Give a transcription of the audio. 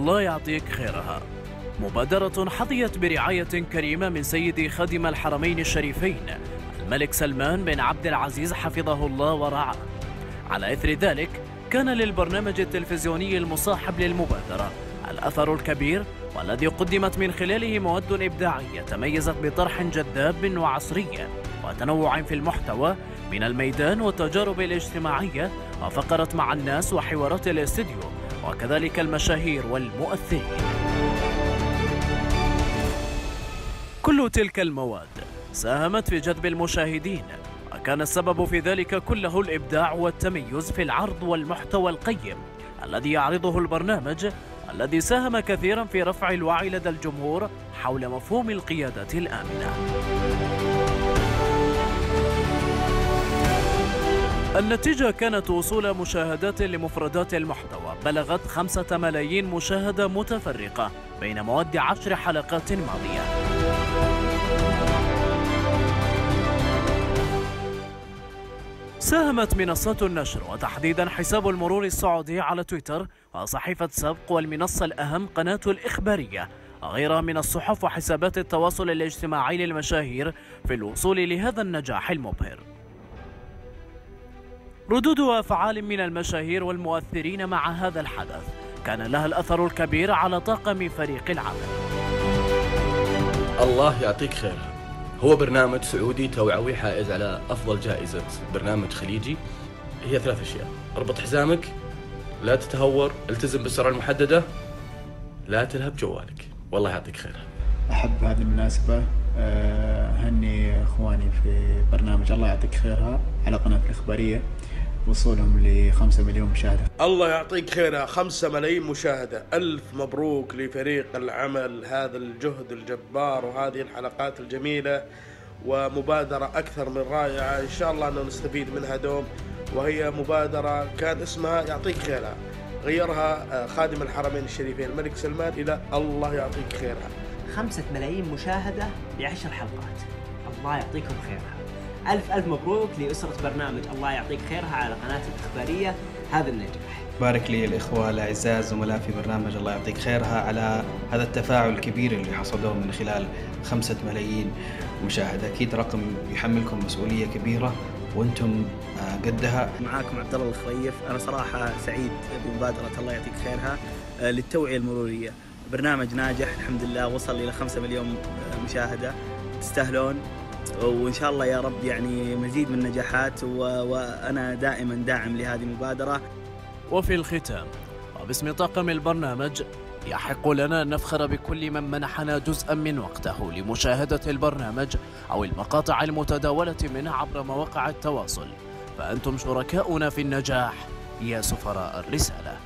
الله يعطيك خيرها. مبادرة حظيت برعاية كريمة من سيد خادم الحرمين الشريفين الملك سلمان بن عبد العزيز حفظه الله ورعاه. على إثر ذلك كان للبرنامج التلفزيوني المصاحب للمبادرة الأثر الكبير والذي قدمت من خلاله مواد إبداعية تميزت بطرح جذاب وعصري وتنوع في المحتوى من الميدان والتجارب الاجتماعية وفقرت مع الناس وحوارات الاستديو. وكذلك المشاهير والمؤثرين. كل تلك المواد ساهمت في جذب المشاهدين وكان السبب في ذلك كله الإبداع والتميز في العرض والمحتوى القيم الذي يعرضه البرنامج الذي ساهم كثيرا في رفع الوعي لدى الجمهور حول مفهوم القيادة الآمنة. النتيجة كانت وصول مشاهدات لمفردات المحتوى. بلغت خمسة ملايين مشاهدة متفرقة بين مواد عشر حلقات ماضية. ساهمت منصات النشر وتحديدا حساب المرور السعودي على تويتر وصحيفة سبق والمنصة الأهم قناة الإخبارية وغيرها من الصحف وحسابات التواصل الاجتماعي للمشاهير في الوصول لهذا النجاح المبهر. ردود وأفعال من المشاهير والمؤثرين مع هذا الحدث. كان لها الأثر الكبير على طاقم فريق العمل. الله يعطيك خير. هو برنامج سعودي توعوي حائز على أفضل جائزة برنامج خليجي. هي ثلاث أشياء. اربط حزامك لا تتهور التزم بالسرعة المحددة لا تلهب جوالك. والله يعطيك خير. أحب هذه المناسبة. آه، أهني إخواني في برنامج. الله يعطيك خيرها على قناة الإخبارية. وصولهم لخمسة مليون مشاهدة. الله يعطيك خيرها. خمسة ملايين مشاهدة. ألف مبروك لفريق العمل هذا الجهد الجبار وهذه الحلقات الجميلة ومبادرة أكثر من رائعة. إن شاء الله أنه نستفيد منها دوم وهي مبادرة كان اسمها يعطيك خيرها. غيرها آه، خادم الحرمين الشريفين الملك سلمان إلى الله يعطيك خيرها. خمسة ملايين مشاهدة لعشر حلقات. الله يعطيكم خيرها. ألف ألف مبروك لأسرة برنامج الله يعطيك خيرها على قناة الإخبارية هذا النجاح. بارك لي الإخوة الأعزاء الزملاء في برنامج الله يعطيك خيرها على هذا التفاعل الكبير اللي حصدوه من خلال خمسة ملايين مشاهدة. أكيد رقم يحملكم مسؤولية كبيرة وأنتم آه، قدها. معاكم عبد الله الخريف أنا صراحة سعيد بمبادرة الله يعطيك خيرها آه، للتوعية المرورية. برنامج ناجح الحمد لله وصل إلى 5 مليون آه، مشاهدة. تستاهلون. وإن شاء الله يا رب يعني مزيد من النجاحات. وأنا دائما داعم لهذه المبادرة وفي الختام وباسم طاقم البرنامج يحق لنا أن نفخر بكل من منحنا جزءا من وقته لمشاهدة البرنامج أو المقاطع المتداولة منه عبر مواقع التواصل فأنتم شركاؤنا في النجاح يا سفراء الرسالة